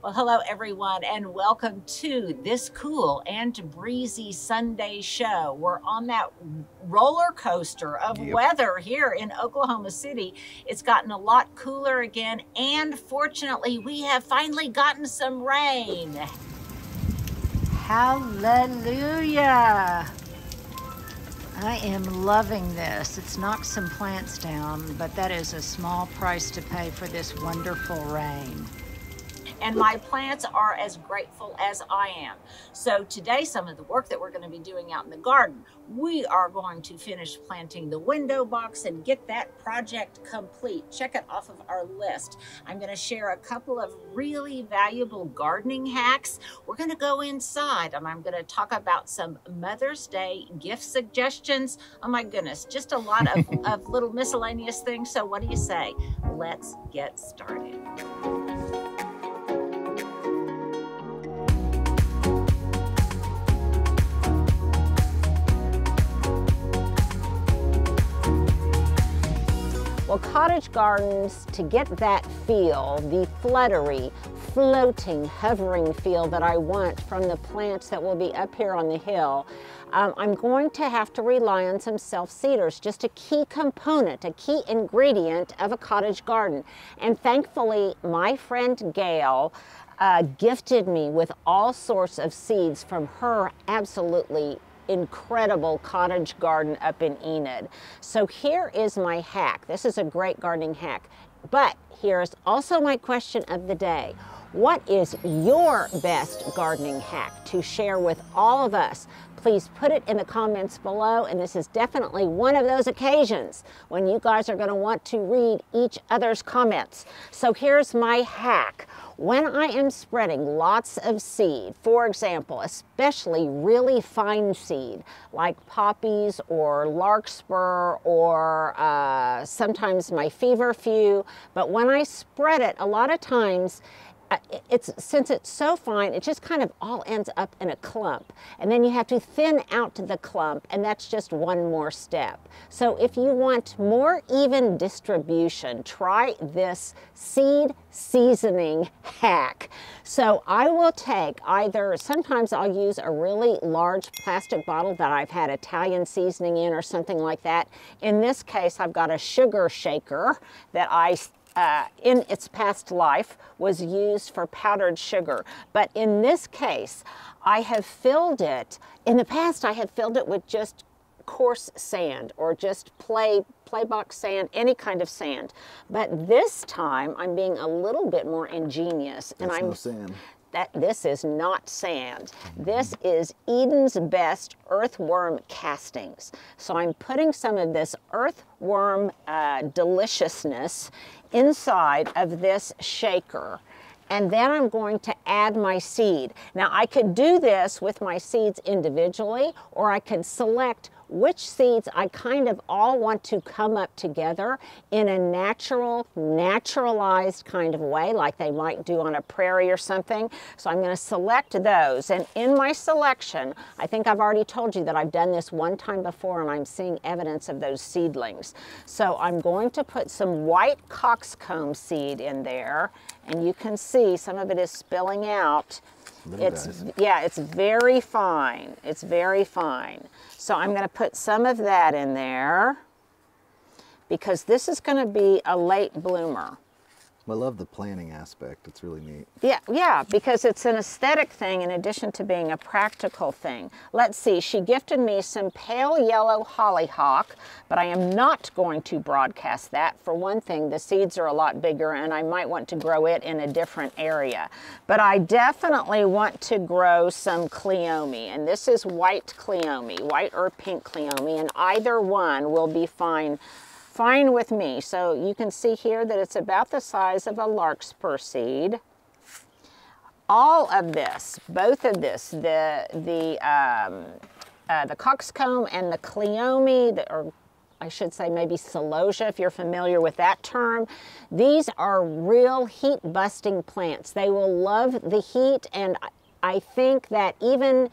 Well, hello everyone, and welcome to this cool and breezy Sunday show. We're on that roller coaster of yep. weather here in Oklahoma City. It's gotten a lot cooler again, and fortunately, we have finally gotten some rain. Hallelujah! I am loving this. It's knocked some plants down, but that is a small price to pay for this wonderful rain and my plants are as grateful as I am. So today, some of the work that we're going to be doing out in the garden, we are going to finish planting the window box and get that project complete. Check it off of our list. I'm going to share a couple of really valuable gardening hacks. We're going to go inside and I'm going to talk about some Mother's Day gift suggestions. Oh my goodness, just a lot of, of little miscellaneous things. So what do you say? Let's get started. Well, cottage gardens, to get that feel, the fluttery, floating, hovering feel that I want from the plants that will be up here on the hill, um, I'm going to have to rely on some self-seeders, just a key component, a key ingredient of a cottage garden. And thankfully, my friend Gail uh, gifted me with all sorts of seeds from her absolutely incredible cottage garden up in Enid. So here is my hack. This is a great gardening hack. But here's also my question of the day. What is your best gardening hack to share with all of us? Please put it in the comments below, and this is definitely one of those occasions when you guys are going to want to read each other's comments. So here's my hack. When I am spreading lots of seed, for example, especially really fine seed like poppies or larkspur or uh, sometimes my feverfew, but when I spread it, a lot of times it's since it's so fine, it just kind of all ends up in a clump. And then you have to thin out the clump, and that's just one more step. So if you want more even distribution, try this seed seasoning hack. So I will take either, sometimes I'll use a really large plastic bottle that I've had Italian seasoning in or something like that. In this case, I've got a sugar shaker that I uh, in its past life was used for powdered sugar. But in this case, I have filled it, in the past I have filled it with just coarse sand or just play play box sand, any kind of sand. But this time I'm being a little bit more ingenious That's and I'm no sand that this is not sand. This is Eden's Best earthworm castings. So I'm putting some of this earthworm uh, deliciousness inside of this shaker and then I'm going to add my seed. Now I could do this with my seeds individually or I could select which seeds I kind of all want to come up together in a natural, naturalized kind of way, like they might do on a prairie or something. So I'm going to select those. And in my selection, I think I've already told you that I've done this one time before and I'm seeing evidence of those seedlings. So I'm going to put some white coxcomb seed in there. And you can see some of it is spilling out. It's, yeah, it's very fine. It's very fine. So I'm going to put some of that in there because this is going to be a late bloomer. I love the planning aspect. It's really neat. Yeah, yeah, because it's an aesthetic thing in addition to being a practical thing. Let's see, she gifted me some pale yellow hollyhock, but I am not going to broadcast that. For one thing, the seeds are a lot bigger and I might want to grow it in a different area. But I definitely want to grow some cleome, and this is white cleome, white or pink cleome, and either one will be fine fine with me. So you can see here that it's about the size of a larkspur seed. All of this, both of this, the, the, um, uh, the coxcomb and the cleome, the, or I should say maybe celosia, if you're familiar with that term. These are real heat busting plants. They will love the heat and I think that even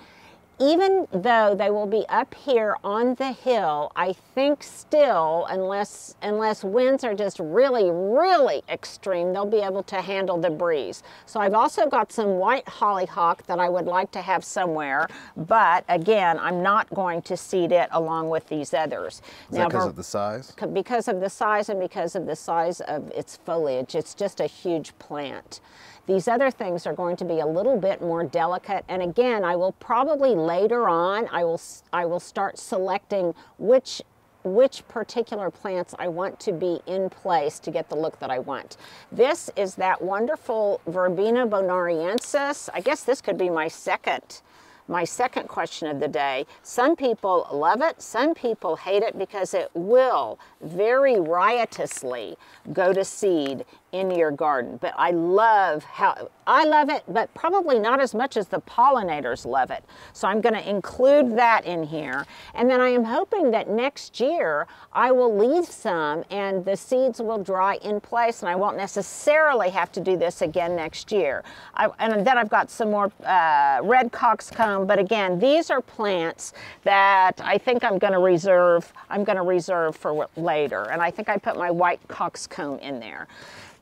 even though they will be up here on the hill, I think still, unless, unless winds are just really, really extreme, they'll be able to handle the breeze. So I've also got some white hollyhock that I would like to have somewhere, but again, I'm not going to seed it along with these others. Is that because of the size? Because of the size and because of the size of its foliage. It's just a huge plant. These other things are going to be a little bit more delicate. And again, I will probably later on, I will, I will start selecting which which particular plants I want to be in place to get the look that I want. This is that wonderful Verbena bonariensis. I guess this could be my second my second question of the day. Some people love it, some people hate it because it will very riotously go to seed in your garden. But I love how, I love it, but probably not as much as the pollinators love it. So I'm gonna include that in here. And then I am hoping that next year I will leave some and the seeds will dry in place and I won't necessarily have to do this again next year. I, and then I've got some more uh, red coxcomb, but again, these are plants that I think I'm gonna reserve, I'm gonna reserve for later. And I think I put my white coxcomb in there.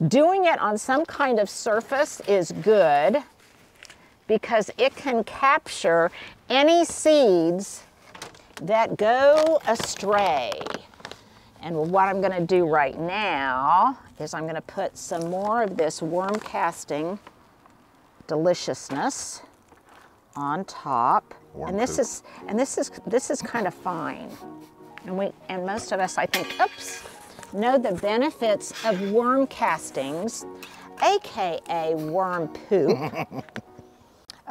Doing it on some kind of surface is good because it can capture any seeds that go astray. And what I'm gonna do right now is I'm gonna put some more of this worm casting deliciousness on top. And this poop. is and this is this is kind of fine. And we and most of us I think, oops, know the benefits of worm castings, aka worm poop.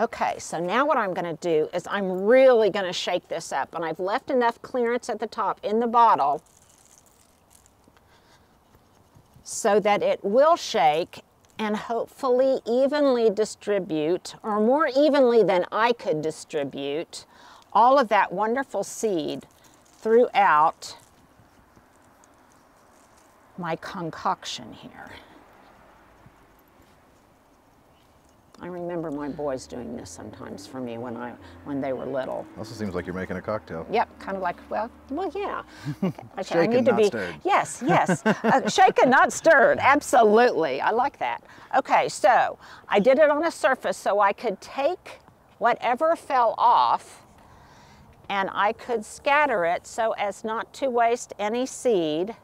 Okay, so now what I'm gonna do is I'm really gonna shake this up and I've left enough clearance at the top in the bottle so that it will shake and hopefully evenly distribute, or more evenly than I could distribute, all of that wonderful seed throughout my concoction here. I remember my boys doing this sometimes for me when I when they were little. Also seems like you're making a cocktail. Yep, kind of like well, well, yeah. Okay, I Shaken, not stirred. Yes, yes, uh, shaken, not stirred. Absolutely, I like that. Okay, so I did it on a surface so I could take whatever fell off and I could scatter it so as not to waste any seed.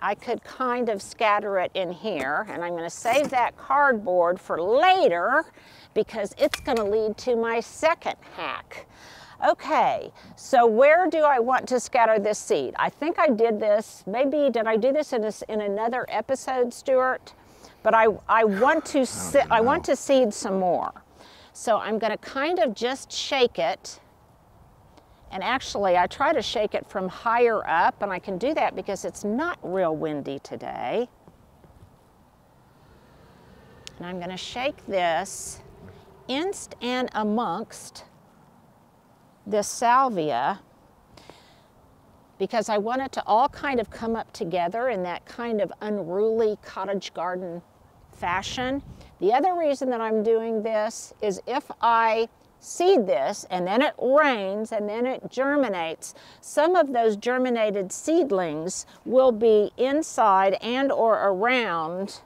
I could kind of scatter it in here and I'm gonna save that cardboard for later because it's gonna lead to my second hack. Okay, so where do I want to scatter this seed? I think I did this, maybe did I do this in, a, in another episode, Stuart? But I, I want to si I want to seed some more. So I'm gonna kind of just shake it and actually, I try to shake it from higher up, and I can do that because it's not real windy today. And I'm going to shake this inst and amongst this salvia because I want it to all kind of come up together in that kind of unruly cottage garden fashion. The other reason that I'm doing this is if I seed this and then it rains and then it germinates, some of those germinated seedlings will be inside and or around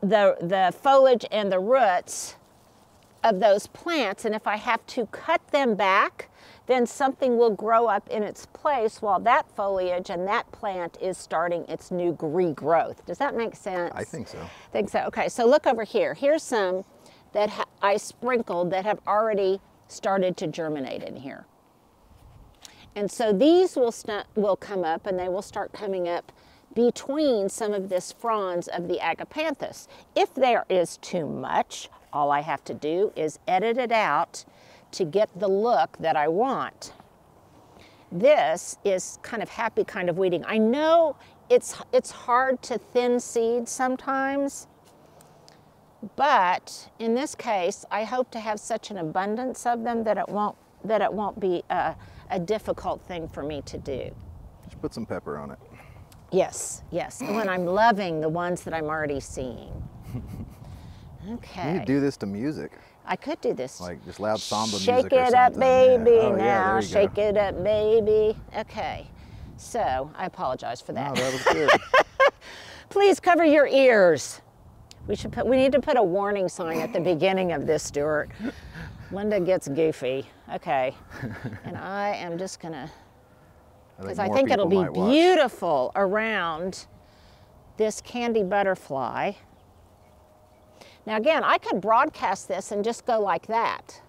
the, the foliage and the roots of those plants. And if I have to cut them back, then something will grow up in its place while that foliage and that plant is starting its new regrowth. Does that make sense? I think so. I think so. Okay, so look over here. Here's some that I sprinkled that have already started to germinate in here. And so these will, will come up and they will start coming up between some of this fronds of the agapanthus. If there is too much, all I have to do is edit it out to get the look that I want. This is kind of happy kind of weeding. I know it's, it's hard to thin seed sometimes, but in this case, I hope to have such an abundance of them that it won't, that it won't be a, a difficult thing for me to do. Just put some pepper on it. Yes, yes. when I'm loving the ones that I'm already seeing. Okay. You do this to music, I could do this. like just loud samba Shake music or it up, something. Yeah. baby. Oh, now, you shake it up, baby. Okay. So, I apologize for that. No, that was good. Please cover your ears. We should put, we need to put a warning sign at the beginning of this, Stuart. Linda gets goofy. Okay. And I am just gonna, because I think it'll be might watch. beautiful around this candy butterfly. Now again, I could broadcast this and just go like that.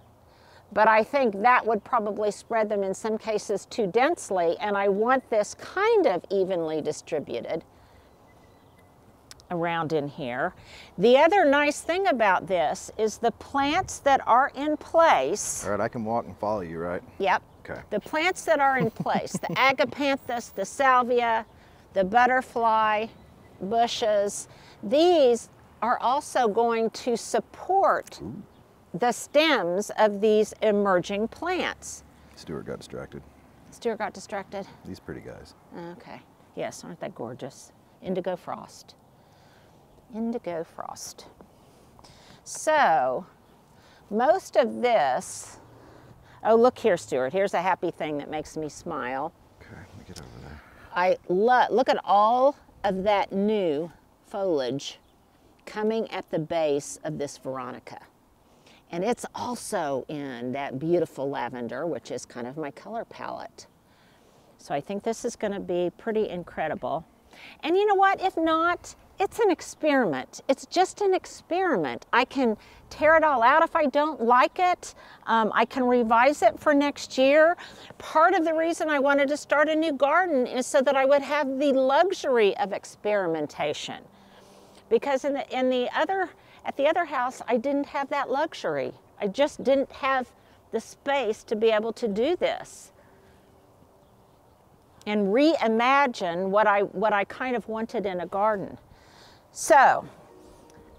But I think that would probably spread them in some cases too densely, and I want this kind of evenly distributed around in here. The other nice thing about this is the plants that are in place. All right, I can walk and follow you, right? Yep. Okay. The plants that are in place, the agapanthus, the salvia, the butterfly bushes, these are also going to support the stems of these emerging plants. Stuart got distracted. Stuart got distracted. These pretty guys. Okay. Yes, aren't they gorgeous? Indigo frost. Indigo frost. So, most of this, oh, look here, Stuart. Here's a happy thing that makes me smile. Okay, let me get over there. I love, look at all of that new foliage coming at the base of this Veronica. And it's also in that beautiful lavender, which is kind of my color palette. So I think this is going to be pretty incredible. And you know what? If not, it's an experiment. It's just an experiment. I can tear it all out if I don't like it. Um, I can revise it for next year. Part of the reason I wanted to start a new garden is so that I would have the luxury of experimentation. Because in the, in the other, at the other house, I didn't have that luxury. I just didn't have the space to be able to do this and reimagine what I, what I kind of wanted in a garden. So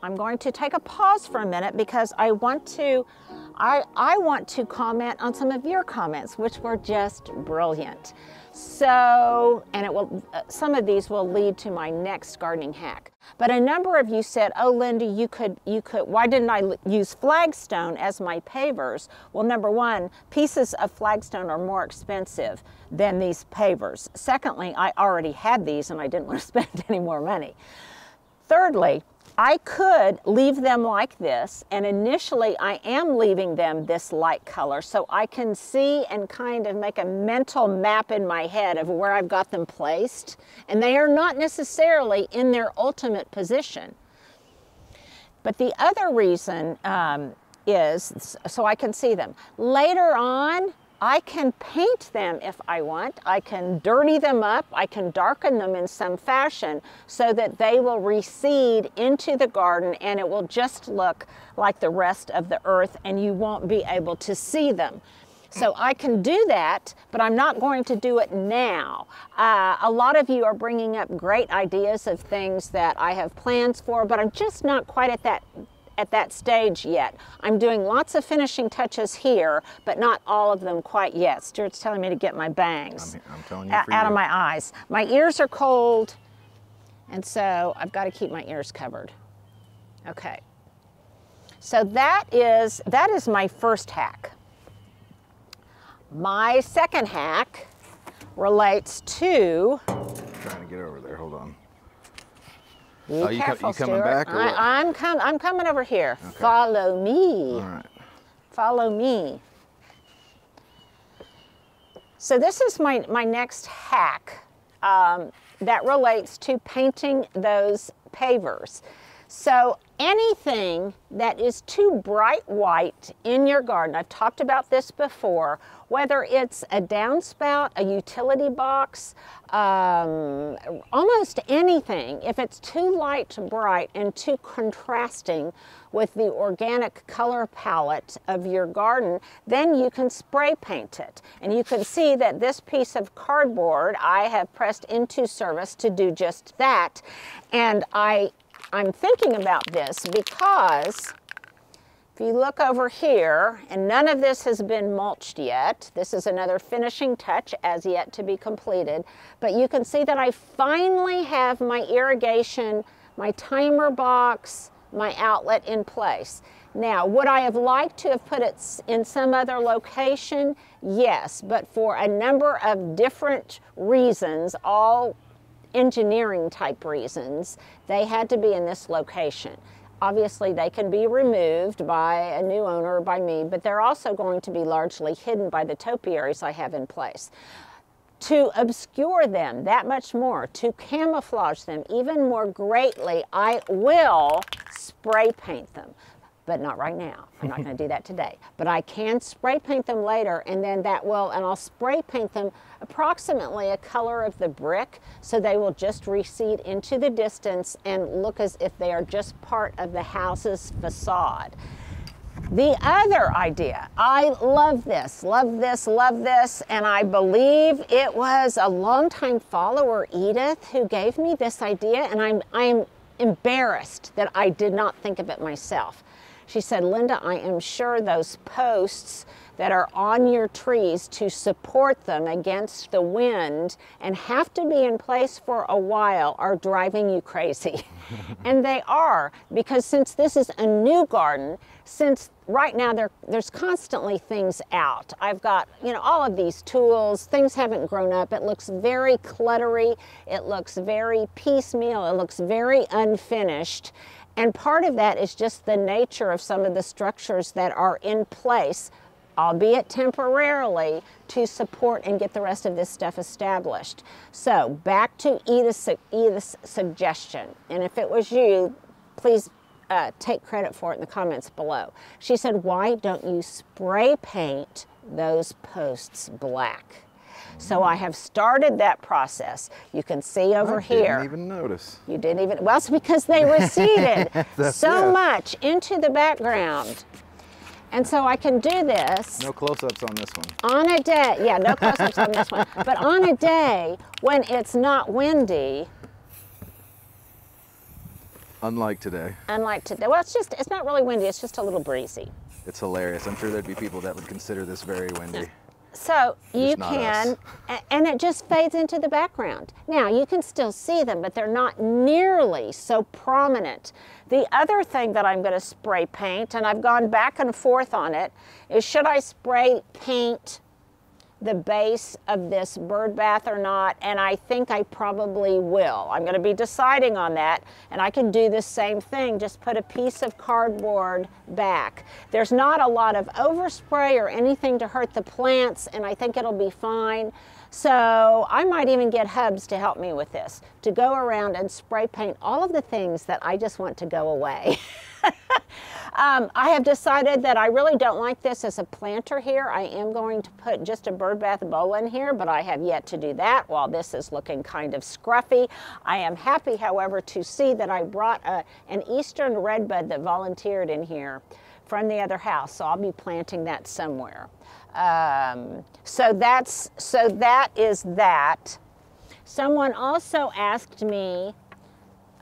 I'm going to take a pause for a minute because I want to, I, I want to comment on some of your comments, which were just brilliant. So, and it will, uh, some of these will lead to my next gardening hack. But a number of you said, oh, Linda, you could, you could, why didn't I use flagstone as my pavers? Well, number one, pieces of flagstone are more expensive than these pavers. Secondly, I already had these and I didn't want to spend any more money. Thirdly, I could leave them like this, and initially I am leaving them this light color so I can see and kind of make a mental map in my head of where I've got them placed, and they are not necessarily in their ultimate position. But the other reason um, is so I can see them. Later on, I can paint them if I want. I can dirty them up. I can darken them in some fashion so that they will recede into the garden and it will just look like the rest of the earth and you won't be able to see them. So I can do that, but I'm not going to do it now. Uh, a lot of you are bringing up great ideas of things that I have plans for, but I'm just not quite at that at that stage yet. I'm doing lots of finishing touches here, but not all of them quite yet. Stuart's telling me to get my bangs I'm, I'm you uh, out of my eyes. My ears are cold, and so I've got to keep my ears covered. Okay. So that is that is my first hack. My second hack relates to trying to get over there. Hold on. Be Oh, you careful, you coming Stuart. back or? I, I'm com- I'm coming over here. Follow me. All right. Follow me. So this is my, my next hack um, that relates to painting those pavers. So anything that is too bright white in your garden, I've talked about this before, whether it's a downspout, a utility box, um, almost anything, if it's too light to bright and too contrasting with the organic color palette of your garden, then you can spray paint it. And you can see that this piece of cardboard I have pressed into service to do just that. And I, I'm thinking about this because if you look over here, and none of this has been mulched yet, this is another finishing touch as yet to be completed, but you can see that I finally have my irrigation, my timer box, my outlet in place. Now, would I have liked to have put it in some other location? Yes, but for a number of different reasons, all engineering type reasons, they had to be in this location. Obviously, they can be removed by a new owner or by me, but they're also going to be largely hidden by the topiaries I have in place. To obscure them that much more, to camouflage them even more greatly, I will spray paint them but not right now. I'm not going to do that today. But I can spray paint them later and then that will, and I'll spray paint them approximately a color of the brick so they will just recede into the distance and look as if they are just part of the house's facade. The other idea, I love this, love this, love this, and I believe it was a longtime follower, Edith, who gave me this idea, and I'm, I'm embarrassed that I did not think of it myself. She said, Linda, I am sure those posts that are on your trees to support them against the wind and have to be in place for a while are driving you crazy. and they are, because since this is a new garden, since right now there, there's constantly things out. I've got, you know, all of these tools, things haven't grown up. It looks very cluttery. It looks very piecemeal. It looks very unfinished. And part of that is just the nature of some of the structures that are in place, albeit temporarily, to support and get the rest of this stuff established. So back to Edith's, Edith's suggestion. And if it was you, please uh, take credit for it in the comments below. She said, why don't you spray paint those posts black? So I have started that process. You can see over I here. didn't even notice. You didn't even, well, it's because they receded so yeah. much into the background. And so I can do this. No close-ups on this one. On a day, yeah, no close-ups on this one. But on a day when it's not windy, Unlike today. unlike today, well, it's just, it's not really windy, it's just a little breezy. It's hilarious. I'm sure there'd be people that would consider this very windy. So you can, us. and it just fades into the background. Now you can still see them, but they're not nearly so prominent. The other thing that I'm going to spray paint, and I've gone back and forth on it, is should I spray paint the base of this bird bath or not, and I think I probably will. I'm going to be deciding on that, and I can do the same thing, just put a piece of cardboard back. There's not a lot of overspray or anything to hurt the plants, and I think it'll be fine. So I might even get Hubs to help me with this, to go around and spray paint all of the things that I just want to go away. Um, I have decided that I really don't like this as a planter here. I am going to put just a bird bath bowl in here, but I have yet to do that while this is looking kind of scruffy. I am happy, however, to see that I brought a, an eastern redbud that volunteered in here from the other house, so I'll be planting that somewhere. Um, so that's so that is that. Someone also asked me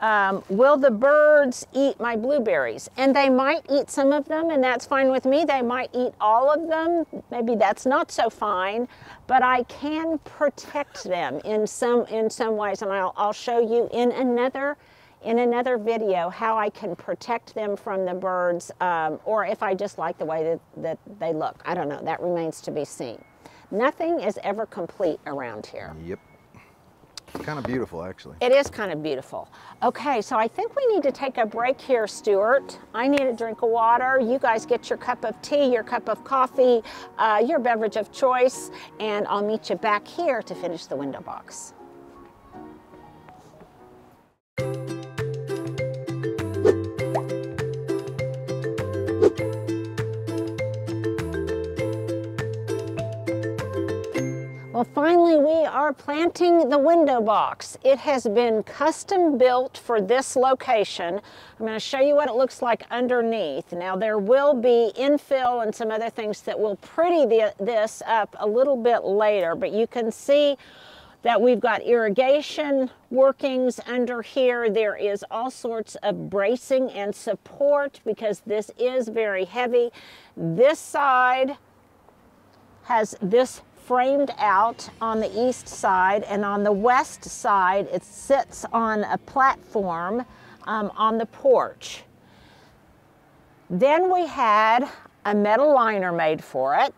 um, will the birds eat my blueberries? And they might eat some of them, and that's fine with me. They might eat all of them. Maybe that's not so fine, but I can protect them in some in some ways, and I'll, I'll show you in another in another video how I can protect them from the birds, um, or if I just like the way that, that they look. I don't know. That remains to be seen. Nothing is ever complete around here. Yep. Kind of beautiful, actually. It is kind of beautiful. Okay, so I think we need to take a break here, Stuart. I need a drink of water. You guys get your cup of tea, your cup of coffee, uh, your beverage of choice, and I'll meet you back here to finish the window box. Well, finally, we are planting the window box. It has been custom built for this location. I'm going to show you what it looks like underneath. Now, there will be infill and some other things that will pretty the, this up a little bit later, but you can see that we've got irrigation workings under here. There is all sorts of bracing and support because this is very heavy. This side has this framed out on the east side and on the west side it sits on a platform um, on the porch. Then we had a metal liner made for it.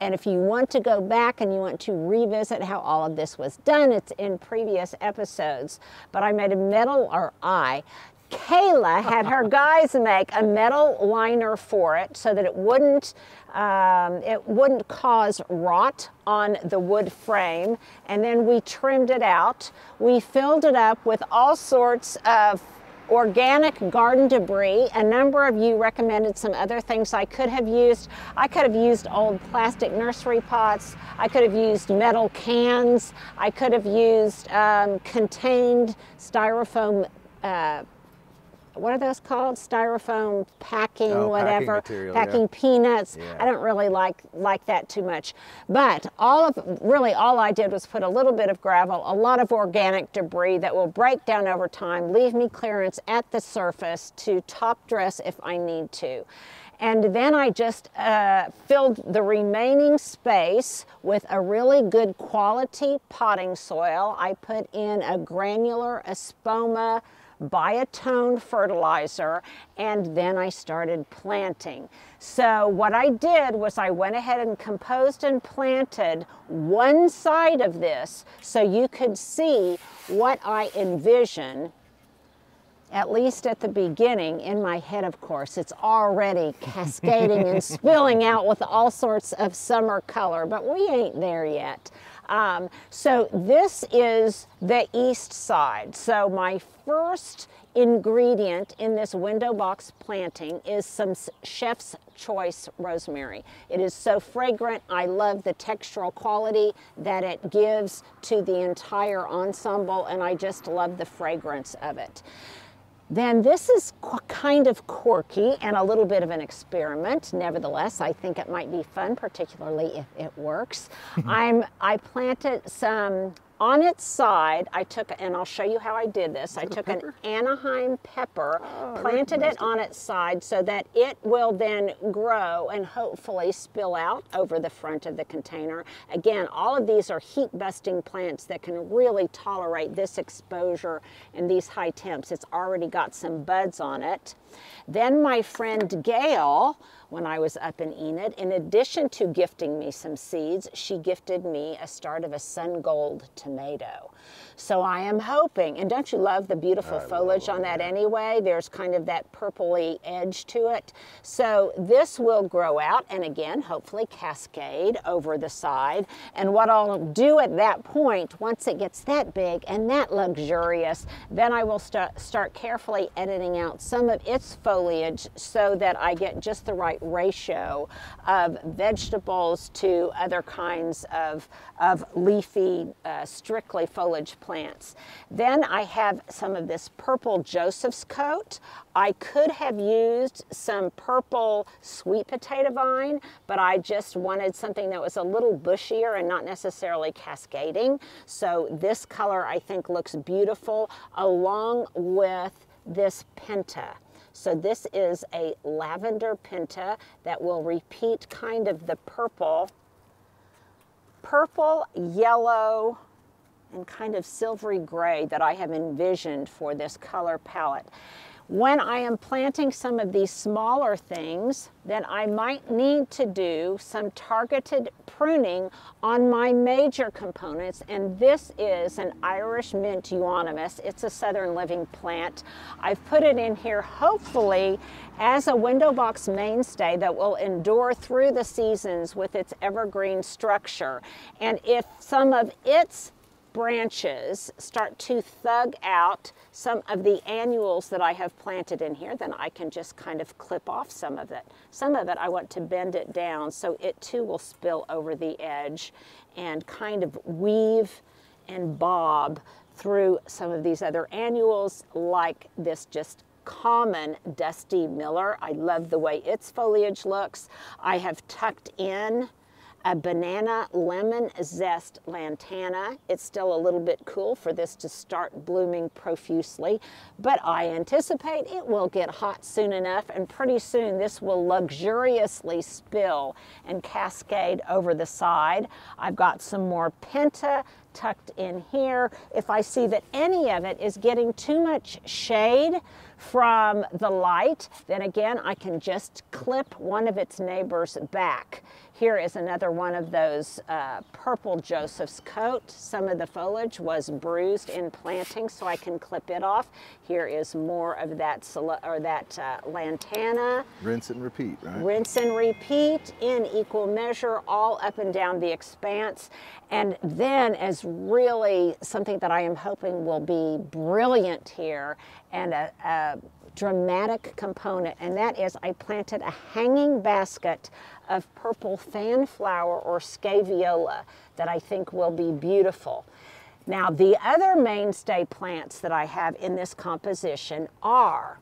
And if you want to go back and you want to revisit how all of this was done, it's in previous episodes. But I made a metal, or I, Kayla had her guys make a metal liner for it so that it wouldn't um, it wouldn't cause rot on the wood frame. And then we trimmed it out. We filled it up with all sorts of organic garden debris. A number of you recommended some other things I could have used. I could have used old plastic nursery pots. I could have used metal cans. I could have used um, contained styrofoam uh, what are those called? Styrofoam packing, Oh, packing whatever. material, yeah. packing peanuts. Yeah. I don't really like like that too much. But all of really all I did was put a little bit of gravel, a lot of organic debris that will break down over time, leave me clearance at the surface to top dress if I need to. And then I just uh, filled the remaining space with a really good quality potting soil. I put in a granular espoma biotone fertilizer and then I started planting. So what I did was I went ahead and composed and planted one side of this so you could see what I envision at least at the beginning, in my head, of course, it's already cascading and spilling out with all sorts of summer color, but we ain't there yet. Um, so this is the east side. So my first ingredient in this window box planting is some chef's choice rosemary. It is so fragrant. I love the textural quality that it gives to the entire ensemble and I just love the fragrance of it. Then this is kind of quirky and a little bit of an experiment. Nevertheless, I think it might be fun, particularly if it works. I'm I planted some on its side. I took and I'll show you how I did this. I took an Anaheim pepper, planted it on its side so that it will then grow and hopefully spill out over the front of the container. Again, all of these are heat busting plants that can really tolerate this exposure and these high temps. It's already got some buds on it. Then my friend Gail, when I was up in Enid, in addition to gifting me some seeds, she gifted me a start of a sun gold tomato. So I am hoping, and don't you love the beautiful foliage on that anyway? There's kind of that purpley edge to it. So this will grow out and again, hopefully cascade over the side. And what I'll do at that point, once it gets that big and that luxurious, then I will start, start carefully editing out some of its foliage so that I get just the right ratio of vegetables to other kinds of, of leafy, uh, strictly foliage plants. Then I have some of this purple Joseph's coat. I could have used some purple sweet potato vine, but I just wanted something that was a little bushier and not necessarily cascading. So this color I think looks beautiful along with this penta. So this is a lavender penta that will repeat kind of the purple, purple, yellow, kind of silvery gray that I have envisioned for this color palette. When I am planting some of these smaller things, then I might need to do some targeted pruning on my major components, and this is an Irish mint euonymus. It's a southern living plant. I've put it in here hopefully as a window box mainstay that will endure through the seasons with its evergreen structure. And if some of its branches start to thug out some of the annuals that I have planted in here, then I can just kind of clip off some of it. Some of it I want to bend it down so it too will spill over the edge and kind of weave and bob through some of these other annuals like this just common Dusty Miller. I love the way its foliage looks. I have tucked in a Bandana lemon zest lantana. It's still a little bit cool for this to start blooming profusely, but I anticipate it will get hot soon enough and pretty soon this will luxuriously spill and cascade over the side. I've got some more penta tucked in here. If I see that any of it is getting too much shade from the light, then again, I can just clip one of its neighbors back. Here is another one of those uh, purple Joseph's coat. Some of the foliage was bruised in planting, so I can clip it off. Here is more of that or that uh, lantana. Rinse and repeat, right? Rinse and repeat in equal measure, all up and down the expanse. And then, as really something that I am hoping will be brilliant here and a, a dramatic component, and that is I planted a hanging basket of purple fanflower or scaevola that I think will be beautiful. Now, the other mainstay plants that I have in this composition are,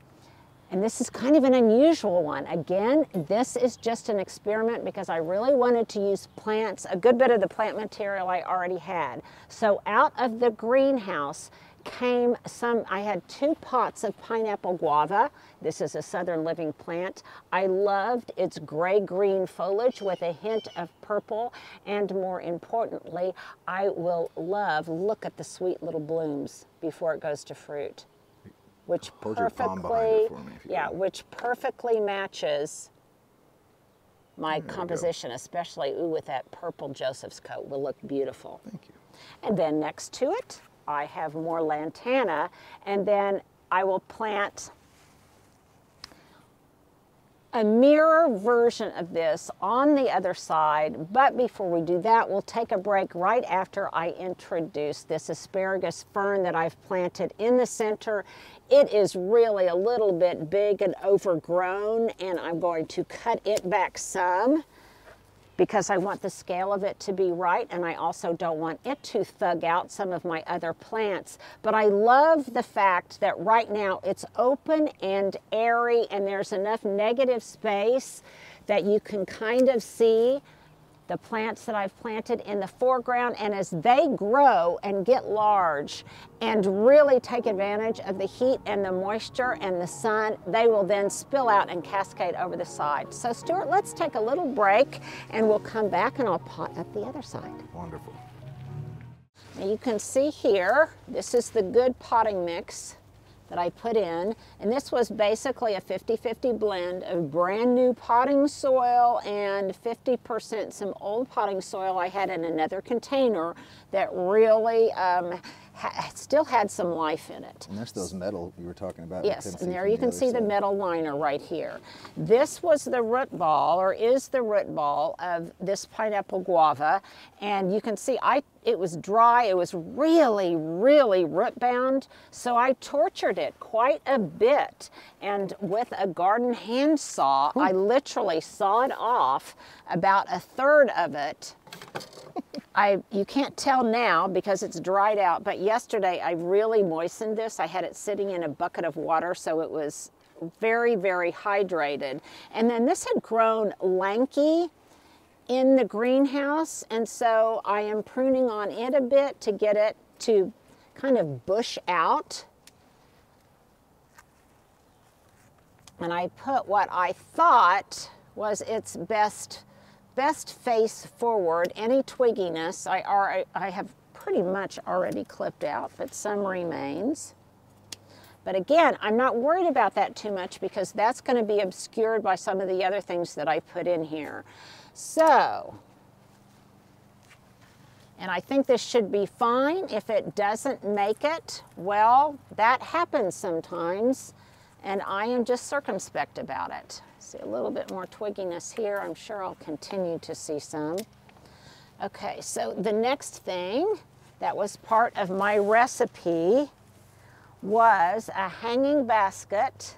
and this is kind of an unusual one. Again, this is just an experiment because I really wanted to use plants, a good bit of the plant material I already had. So out of the greenhouse, came some, I had two pots of pineapple guava. This is a southern living plant. I loved its gray-green foliage with a hint of purple. And more importantly, I will love, look at the sweet little blooms before it goes to fruit. Which Hold perfectly, yeah, will. which perfectly matches my composition, especially ooh, with that purple Joseph's coat will look beautiful. Thank you. And then next to it, I have more lantana, and then I will plant a mirror version of this on the other side. But before we do that, we'll take a break right after I introduce this asparagus fern that I've planted in the center. It is really a little bit big and overgrown, and I'm going to cut it back some because I want the scale of it to be right and I also don't want it to thug out some of my other plants. But I love the fact that right now it's open and airy and there's enough negative space that you can kind of see the plants that I've planted in the foreground and as they grow and get large and really take advantage of the heat and the moisture and the sun, they will then spill out and cascade over the side. So Stuart, let's take a little break and we'll come back and I'll pot up the other side. Wonderful. Now you can see here, this is the good potting mix that I put in. And this was basically a 50-50 blend of brand new potting soil and 50% some old potting soil I had in another container that really um, ha still had some life in it. And that's those metal you were talking about. Yes, and there you can see side. the metal liner right here. This was the root ball, or is the root ball of this pineapple guava. And you can see I it was dry, it was really, really root bound. So I tortured it quite a bit. And with a garden hand saw, Ooh. I literally sawed off about a third of it I, you can't tell now because it's dried out, but yesterday I really moistened this. I had it sitting in a bucket of water so it was very, very hydrated. And then this had grown lanky in the greenhouse, and so I am pruning on it a bit to get it to kind of bush out. And I put what I thought was its best best face forward. Any twigginess I, are, I have pretty much already clipped out, but some remains. But again, I'm not worried about that too much because that's going to be obscured by some of the other things that I put in here. So, and I think this should be fine. If it doesn't make it, well, that happens sometimes, and I am just circumspect about it. See a little bit more twigginess here. I'm sure I'll continue to see some. Okay, so the next thing that was part of my recipe was a hanging basket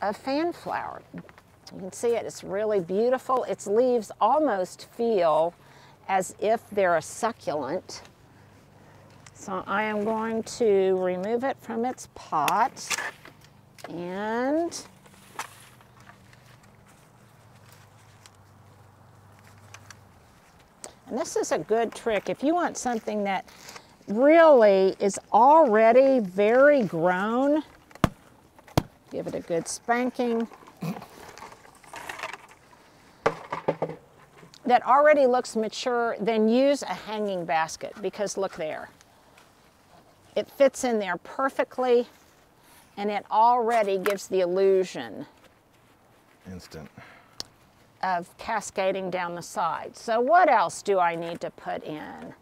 of fanflower. You can see it, it's really beautiful. Its leaves almost feel as if they're a succulent. So I am going to remove it from its pot and。。And this is a good trick. If you want something that really is already very grown, give it a good spanking. that already looks mature, then use a hanging basket because look there. It fits in there perfectly and it already gives the illusion Instant. Of cascading down the side. So what else do I need to put in?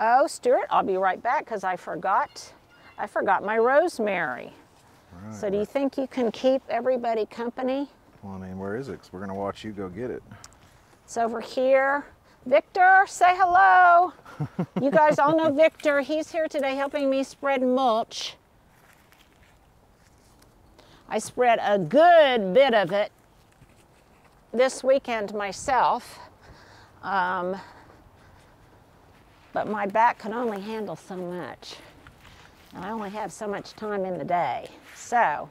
Oh, Stuart, I'll be right back because I forgot. I forgot my rosemary. Right. So do you think you can keep everybody company? Well, I mean, where is it? 'Cause we're gonna watch you go get it. It's over here. Victor, say hello. you guys all know Victor. He's here today helping me spread mulch. I spread a good bit of it this weekend myself. Um, but my back can only handle so much. And I only have so much time in the day. So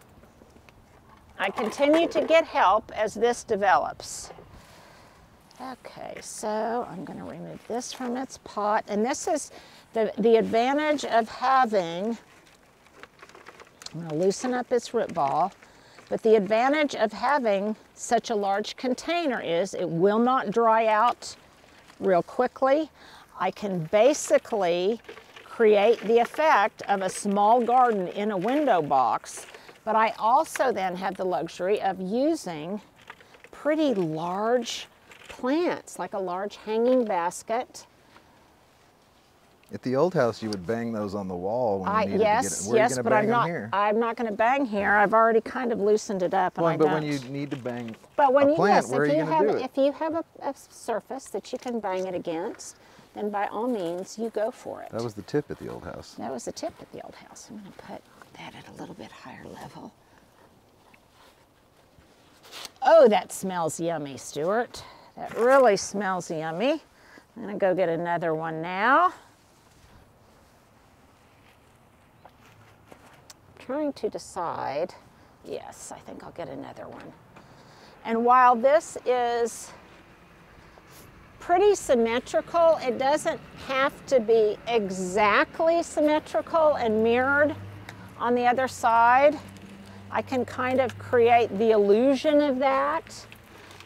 I continue to get help as this develops. Okay, so I'm going to remove this from its pot. And this is the, the advantage of having, I'm going to loosen up its root ball, but the advantage of having such a large container is it will not dry out real quickly. I can basically create the effect of a small garden in a window box, but I also then have the luxury of using pretty large plants, like a large hanging basket. At the old house, you would bang those on the wall when you I, needed yes, to get it. Where yes, are you but I'm not. here? I'm not going to bang here. I've already kind of loosened it up, and Well, I but don't. when you need to bang but when you plant, yes, if you you have if you have a, a surface that you can bang it against, then by all means you go for it. That was the tip at the old house. That was the tip at the old house. I'm going to put that at a little bit higher level. Oh, that smells yummy, Stuart. That really smells yummy. I'm going to go get another one now. Trying to decide. Yes, I think I'll get another one. And while this is pretty symmetrical. It doesn't have to be exactly symmetrical and mirrored on the other side. I can kind of create the illusion of that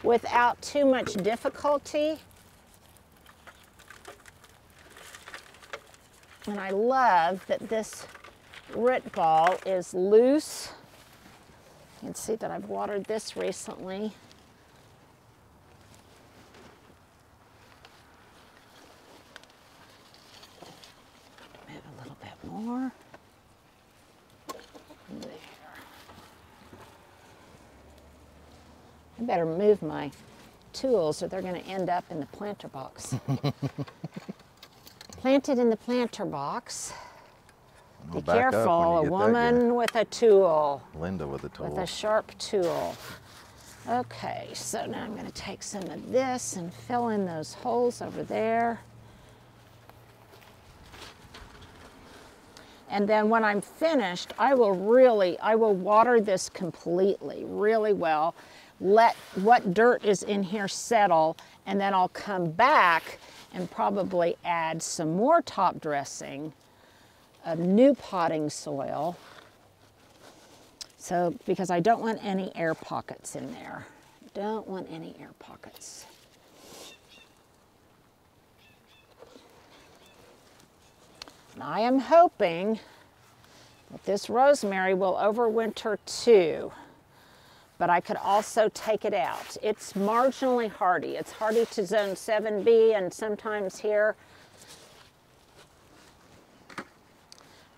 without too much difficulty. And I love that this root ball is loose. You can see that I've watered this recently. Move a little bit more. There. I better move my tools or they're going to end up in the planter box. Planted in the planter box. Be careful, a woman with a tool. Linda with a tool. with a sharp tool. Okay, so now I'm going to take some of this and fill in those holes over there. And then when I'm finished, I will really, I will water this completely, really well. Let what dirt is in here settle, and then I'll come back and probably add some more top dressing of new potting soil. So, because I don't want any air pockets in there. Don't want any air pockets. And I am hoping that this rosemary will overwinter too, but I could also take it out. It's marginally hardy. It's hardy to zone 7B and sometimes here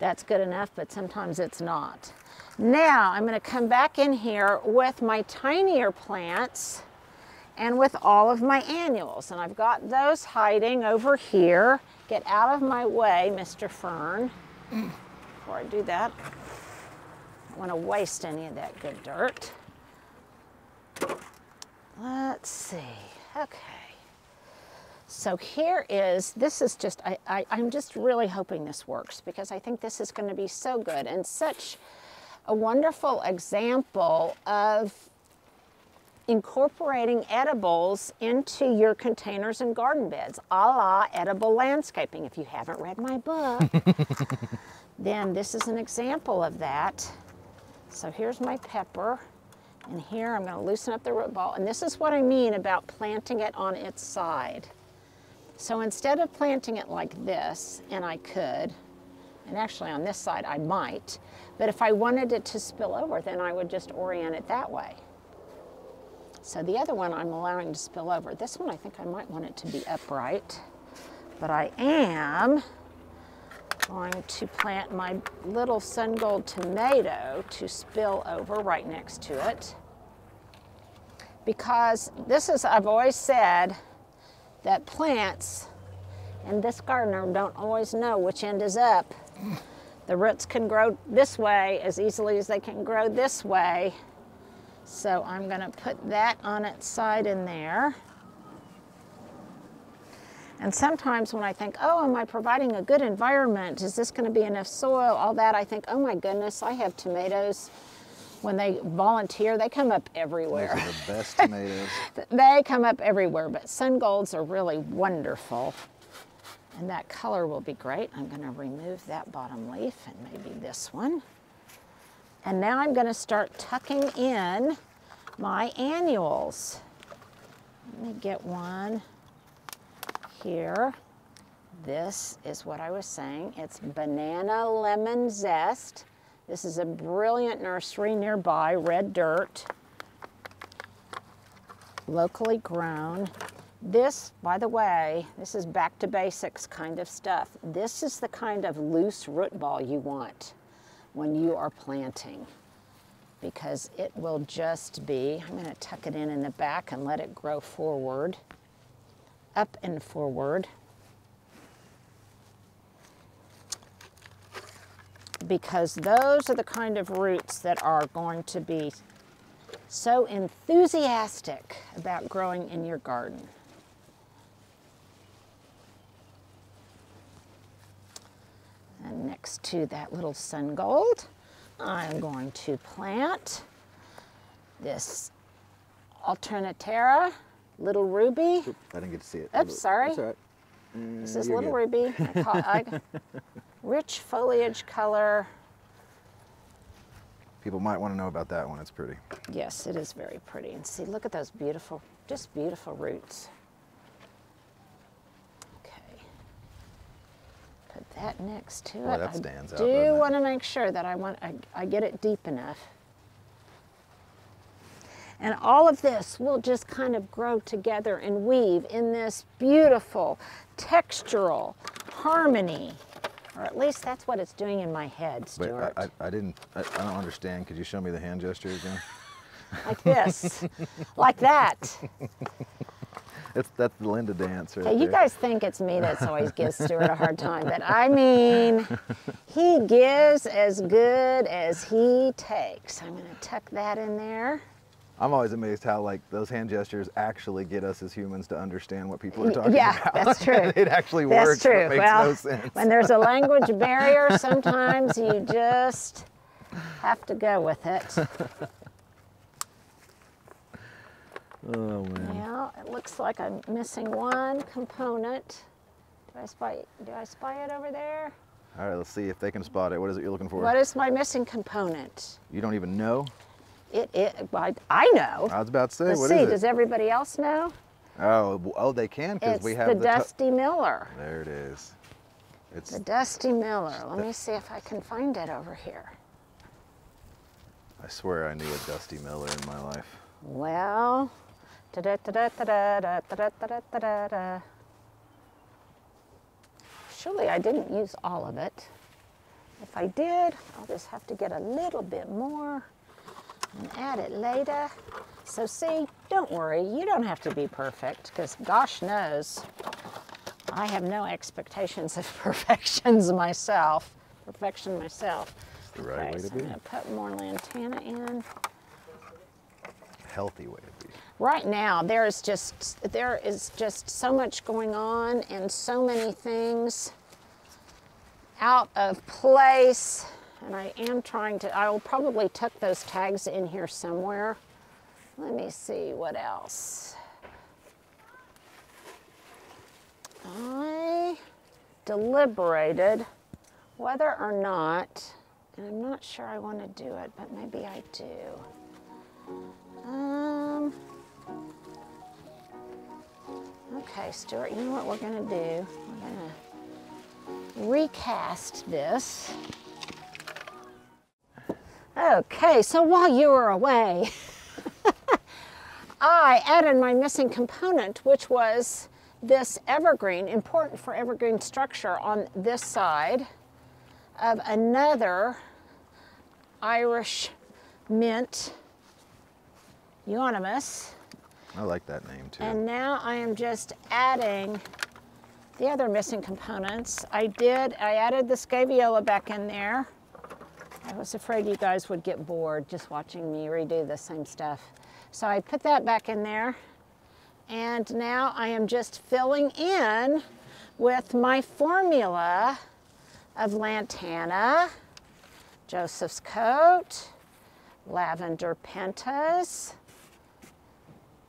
that's good enough, but sometimes it's not. Now I'm going to come back in here with my tinier plants and with all of my annuals. And I've got those hiding over here. Get out of my way, Mr. Fern. Before I do that, I don't want to waste any of that good dirt. Let's see. Okay. So here is, this is just, I, I, I'm just really hoping this works because I think this is going to be so good and such a wonderful example of incorporating edibles into your containers and garden beds, a la edible landscaping. If you haven't read my book, then this is an example of that. So here's my pepper. And here I'm going to loosen up the root ball. And this is what I mean about planting it on its side. So instead of planting it like this, and I could, and actually on this side I might, but if I wanted it to spill over, then I would just orient it that way. So the other one I'm allowing to spill over. This one I think I might want it to be upright, but I am going to plant my little sun gold tomato to spill over right next to it. Because this is, I've always said that plants and this gardener don't always know which end is up. The roots can grow this way as easily as they can grow this way. So I'm going to put that on its side in there. And sometimes when I think, oh, am I providing a good environment? Is this going to be enough soil? All that, I think, oh my goodness, I have tomatoes. When they volunteer, they come up everywhere. Those are the best tomatoes. they come up everywhere, but sun golds are really wonderful. And that color will be great. I'm going to remove that bottom leaf and maybe this one. And now I'm going to start tucking in my annuals. Let me get one here. This is what I was saying. It's Bandana lemon zest. This is a brilliant nursery nearby, Red Dirt, locally grown. This, by the way, this is back to basics kind of stuff. This is the kind of loose root ball you want when you are planting because it will just be, I'm going to tuck it in in the back and let it grow forward, up and forward. Because those are the kind of roots that are going to be so enthusiastic about growing in your garden. And next to that little sun gold, I'm going to plant this Alternanthera, little ruby. Oop, I didn't get to see it. Oops, sorry. Right. Mm, This is little good. ruby. I call, I, rich foliage color. People might want to know about that one. It's pretty. Yes, it is very pretty. And see, look at those beautiful, just beautiful roots. Okay. Put that next to it. that I stands out, do doesn't it? want to make sure that I want I, I get it deep enough. And all of this will just kind of grow together and weave in this beautiful textural harmony. Or at least that's what it's doing in my head, Wait, Stuart. I, I, I didn't. I, I don't understand. Could you show me the hand gesture again? like this, like that. It's that's the Linda dance right you there. guys think it's me that's always gives Stuart a hard time, but I mean, he gives as good as he takes. I'm going to tuck that in there. I'm always amazed how like those hand gestures actually get us as humans to understand what people are talking yeah, about. Yeah, that's true. it actually That's works. true. Makes well, no sense. when there's a language barrier, sometimes you just have to go with it. oh man. Well, it looks like I'm missing one component. Do I spy? Do I spy it over there? All right, let's see if they can spot it. What is it you're looking for? What is my missing component? you don't even know? It, it I, I know. I was about to say, Let's what see, is it? Does everybody else know? Oh, oh, they can because we have the, the Dusty Miller. There it is. It's the Dusty Miller. Let me see if I can find it over here. I swear I knew a Dusty Miller in my life. Well, surely I didn't use all of it. If I did, I'll just have to get a little bit more and add it later. So see, don't worry, you don't have to be perfect because gosh knows, I have no expectations of perfections myself, perfection myself. the right okay, way to so be. I'm gonna put more lantana in. Healthy way to be. Right now, there is just there is just so much going on and so many things out of place. And I am trying to. I will probably tuck those tags in here somewhere let me see what else. I deliberated whether or not, and I'm not sure I want to do it, but maybe I do. Um, okay, Stuart, you know what we're going to do? We're going to recast this. Okay, so while you were away, I added my missing component, which was this evergreen, important for evergreen structure on this side of another Irish mint euonymus. I like that name too. And now I am just adding the other missing components. I did, I added the scaevola back in there. I was afraid you guys would get bored just watching me redo the same stuff. So I put that back in there. And now I am just filling in with my formula of lantana, Joseph's coat, lavender pentas,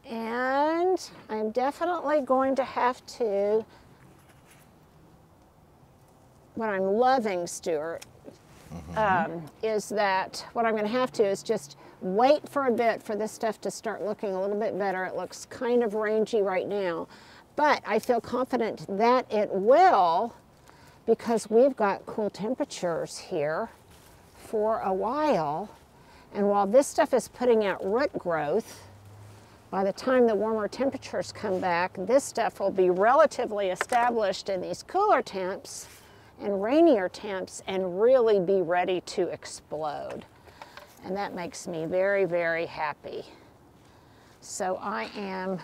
and I'm definitely going to have to, what I'm loving, Stuart, um, is that what I'm going to have to is just wait for a bit for this stuff to start looking a little bit better. It looks kind of rangy right now, but I feel confident that it will because we've got cool temperatures here for a while. And while this stuff is putting out root growth, by the time the warmer temperatures come back, this stuff will be relatively established in these cooler temps and rainier temps and really be ready to explode. And that makes me very, very happy. So I am,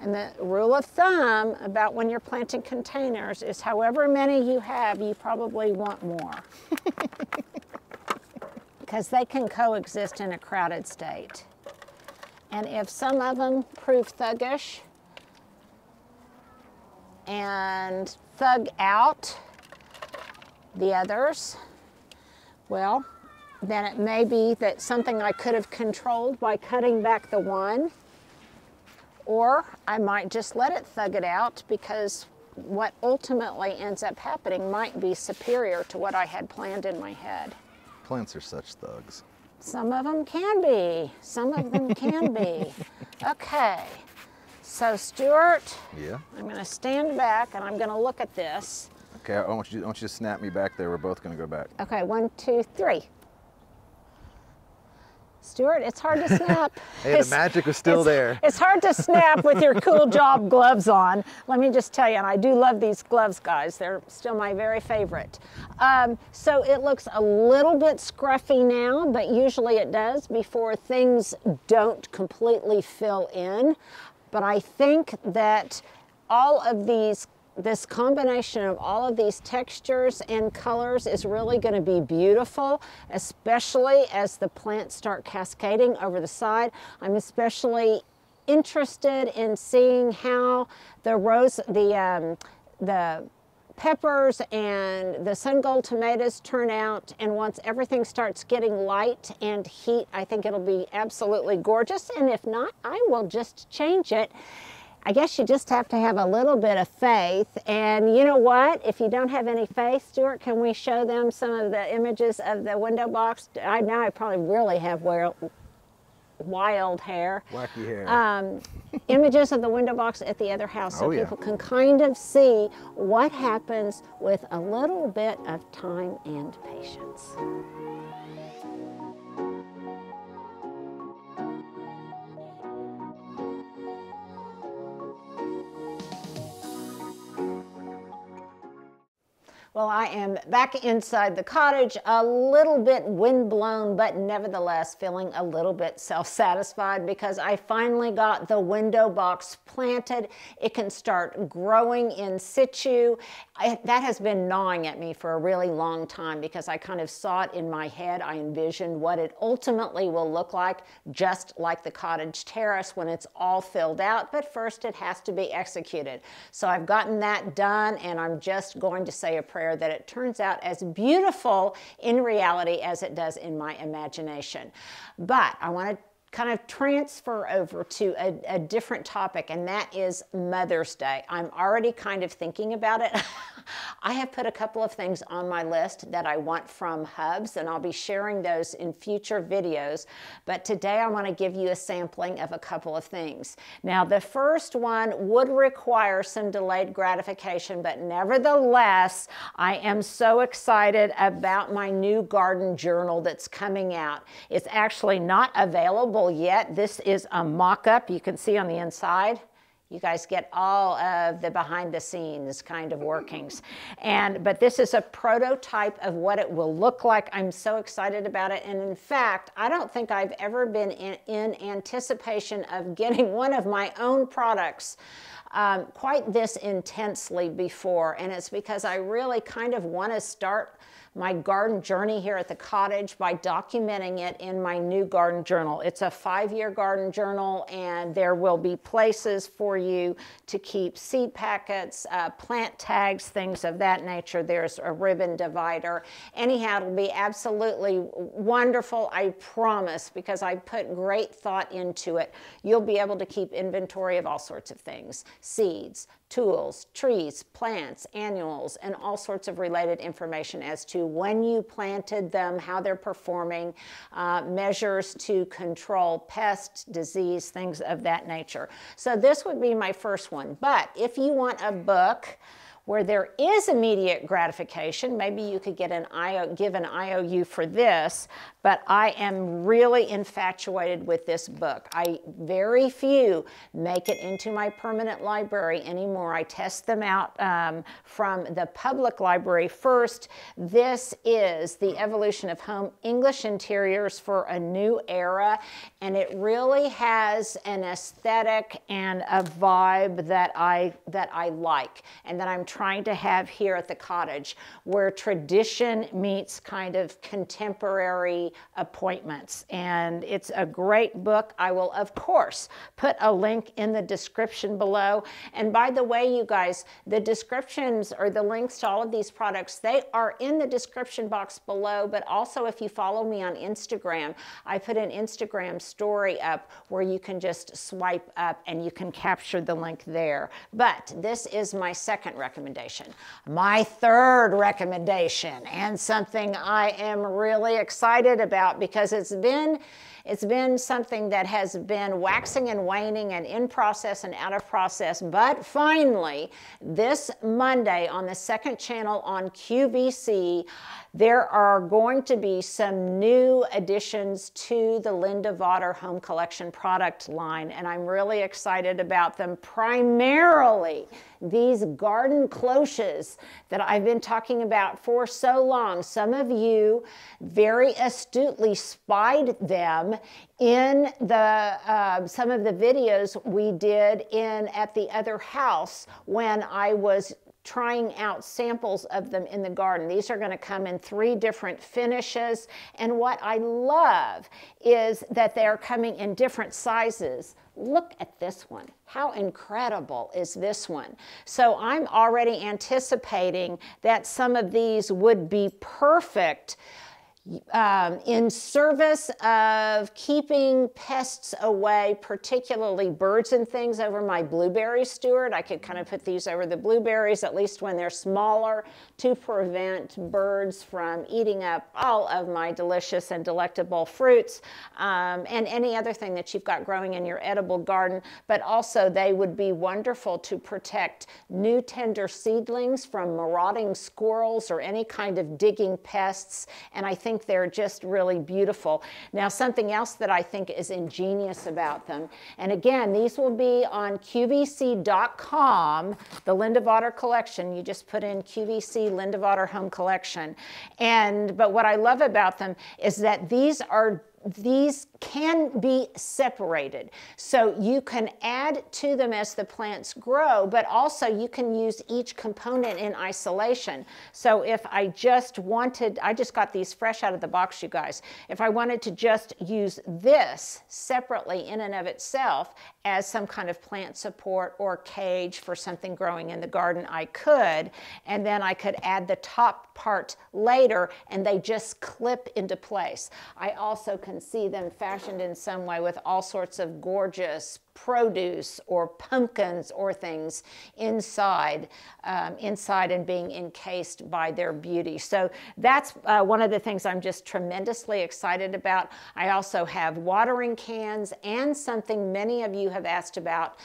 and the rule of thumb about when you're planting containers is however many you have, you probably want more. Because they can coexist in a crowded state. And if some of them prove thuggish and thug out the others, well, then it may be that something I could have controlled by cutting back the one, or I might just let it thug it out because what ultimately ends up happening might be superior to what I had planned in my head. Plants are such thugs. Some of them can be. Some of them can be. Okay. So Stuart, Yeah. I'm going to stand back and I'm going to look at this. Okay, I want you. I want you to snap me back there. We're both gonna go back. Okay, one, two, three. Stuart, it's hard to snap. Hey, the magic was still it's- there. It's hard to snap with your cool job gloves on. Let me just tell you, and I do love these gloves, guys. They're still my very favorite. Um, so it looks a little bit scruffy now, but usually it does before things don't completely fill in. But I think that all of these this combination of all of these textures and colors is really going to be beautiful, especially as the plants start cascading over the side. I'm especially interested in seeing how the rose, the, um, the peppers and the sun gold tomatoes turn out. And once everything starts getting light and heat I think it'll be absolutely gorgeous. And if not I will just change it I guess you just have to have a little bit of faith. And you know what? If you don't have any faith, Stuart, can we show them some of the images of the window box? I now I probably really have wild, wild hair. Wacky hair. Um, images of the window box at the other house so Oh, yeah. people can kind of see what happens with a little bit of time and patience. Well, I am back inside the cottage, a little bit windblown, but nevertheless feeling a little bit self satisfied because I finally got the window box planted. It can start growing in situ. I, that has been gnawing at me for a really long time because I kind of saw it in my head. I envisioned what it ultimately will look like, just like the cottage terrace when it's all filled out. But first, it has to be executed. So I've gotten that done, and I'm just going to say a prayer that it turns out as beautiful in reality as it does in my imagination. But I want to kind of transfer over to a, a different topic, and that is Mother's Day. I'm already kind of thinking about it. I have put a couple of things on my list that I want from Hubs, and I'll be sharing those in future videos. But today I want to give you a sampling of a couple of things. Now, the first one would require some delayed gratification, but nevertheless, I am so excited about my new garden journal that's coming out. It's actually not available yet. This is a mock-up you can see on the inside. You guys get all of the behind the scenes kind of workings. And, but this is a prototype of what it will look like. I'm so excited about it. And in fact, I don't think I've ever been in, in anticipation of getting one of my own products um, quite this intensely before. And it's because I really kind of want to start my garden journey here at the cottage by documenting it in my new garden journal. It's a five-year garden journal and there will be places for you to keep seed packets, uh, plant tags, things of that nature. There's a ribbon divider. Anyhow, it'll be absolutely wonderful, I promise, because I put great thought into it. You'll be able to keep inventory of all sorts of things, seeds, tools, trees, plants, annuals, and all sorts of related information as to when you planted them, how they're performing, uh, measures to control pest, disease, things of that nature. So this would be my first one. But if you want a book, where there is immediate gratification, maybe you could get an IO, give an IOU for this, but I am really infatuated with this book. I very few make it into my permanent library anymore. I test them out um, from the public library first. This is The Evolution of Home English Interiors for a New Era, and it really has an aesthetic and a vibe that I, that I like and that I'm trying to have here at the cottage, where tradition meets kind of contemporary appointments. And it's a great book. I will, of course, put a link in the description below. And by the way, you guys, the descriptions or the links to all of these products, they are in the description box below. But also, if you follow me on Instagram, I put an Instagram story up where you can just swipe up and you can capture the link there. But this is my second recommendation. My third recommendation, and something I am really excited about because it's been it's been something that has been waxing and waning and in process and out of process. But finally, this Monday on the second channel on QVC, there are going to be some new additions to the Linda Vater Home Collection product line, and I'm really excited about them. Primarily, these garden cloches that I've been talking about for so long. Some of you very astutely spied them in the uh, some of the videos we did in at the other house when I was trying out samples of them in the garden. These are going to come in three different finishes. And what I love is that they're coming in different sizes. Look at this one. How incredible is this one? So I'm already anticipating that some of these would be perfect um, in service of keeping pests away, particularly birds and things over my blueberry Stuart. I could kind of put these over the blueberries, at least when they're smaller, to prevent birds from eating up all of my delicious and delectable fruits um, and any other thing that you've got growing in your edible garden. But also they would be wonderful to protect new tender seedlings from marauding squirrels or any kind of digging pests. And I think think they're just really beautiful. Now, something else that I think is ingenious about them, and again, these will be on QVC.com, the Linda Vater collection. You just put in QVC Linda Vater Home Collection. And, but what I love about them is that these are these can be separated. So you can add to them as the plants grow, but also you can use each component in isolation. So if I just wanted, I just got these fresh out of the box, you guys. If I wanted to just use this separately in and of itself as some kind of plant support or cage for something growing in the garden, I could. And then I could add the top part later and they just clip into place. I also can can see them fashioned in some way with all sorts of gorgeous produce or pumpkins or things inside, um, inside and being encased by their beauty. So that's uh, one of the things I'm just tremendously excited about. I also have watering cans and something many of you have asked about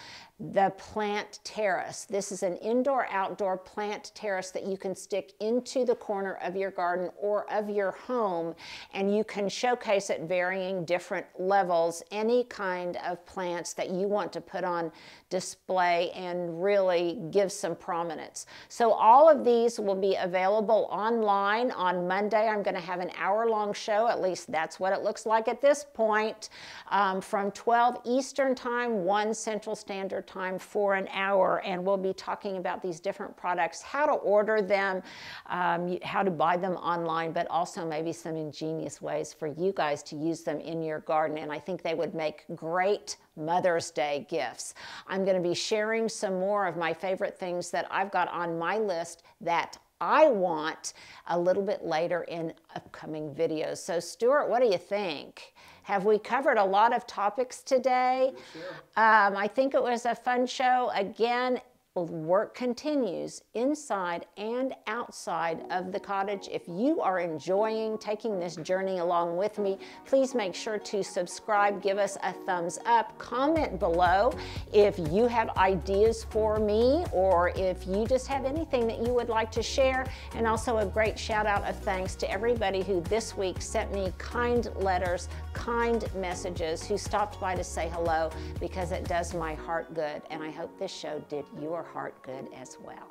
the plant terrace. This is an indoor outdoor plant terrace that you can stick into the corner of your garden or of your home and you can showcase at varying different levels any kind of plants that you want to put on display and really give some prominence. So all of these will be available online on Monday. I'm going to have an hour long show, at least that's what it looks like at this point, um, from 12 Eastern Time, 1 Central Standard Time for an hour. And we'll be talking about these different products, how to order them, um, how to buy them online, but also maybe some ingenious ways for you guys to use them in your garden. And I think they would make great Mother's Day gifts. I'm going to be sharing some more of my favorite things that I've got on my list that I want a little bit later in upcoming videos. So Stuart, what do you think? Have we covered a lot of topics today? Sure. Um, I think it was a fun show. Again, work continues inside and outside of the cottage. If you are enjoying taking this journey along with me, please make sure to subscribe, give us a thumbs up, comment below if you have ideas for me or if you just have anything that you would like to share. And also a great shout out of thanks to everybody who this week sent me kind letters, kind messages, who stopped by to say hello because it does my heart good. And I hope this show did your heart good as well.